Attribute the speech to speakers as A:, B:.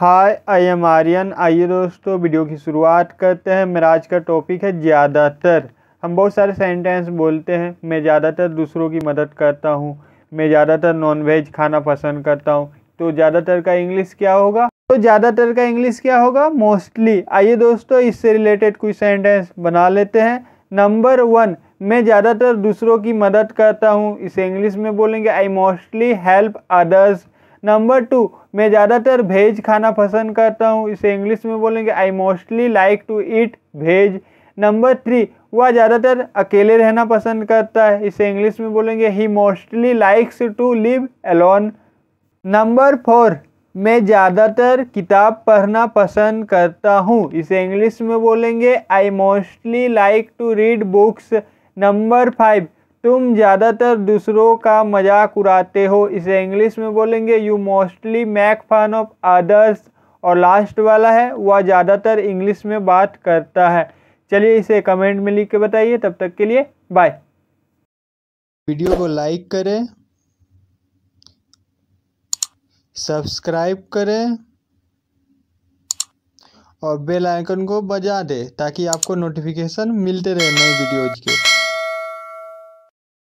A: Hi I am Aryan. आइए दोस्तों, video की शुरुआत करते हैं। मेरा आज का टॉपिक है ज़्यादातर। हम बहुत सारे सेंटेंस बोलते हैं। मैं ज़्यादातर दूसरों की मदद करता हूँ। मैं ज़्यादातर नॉनवेज खाना पसंद करता हूँ। तो ज़्यादातर का इंग्लिश क्या होगा? तो ज़्यादातर का इंग्लिश क्या होगा? मोस्टली आइए दोस्तों, इससे रिलेटेड कोई सेंटेंस बना लेते हैं। नंबर वन मैं ज़्यादातर दूसरों की मदद करता हूँ। इसे इंग्लिश में बोलेंगे I mostly help others number two मैं ज़्यादातर भेज खाना पसंद करता हूँ। इसे इंग्लिश में बोलेंगे I mostly like to eat भेज। नंबर थ्री वह ज़्यादातर अकेले रहना पसंद करता है। इसे इंग्लिश में बोलेंगे he mostly likes to live alone number four मैं ज़्यादातर किताब पढ़ना पसंद करता हूँ। इसे इंग्लिश में बोलेंगे I mostly like to read books number five तुम ज़्यादातर दूसरों का मज़ाक उड़ाते हो, इसे इंग्लिश में बोलेंगे। You mostly make fun of others और लास्ट वाला है, वह ज़्यादातर इंग्लिश में बात करता है। चलिए इसे कमेंट में लिख के बताइए। तब तक के लिए बाय वीडियो को लाइक करें। सब्सक्राइब करें। और बेल आइकन को बजा दें, ताकि आपको नोटिफिकेशन मिलते रहे नई वीडियोज़ के।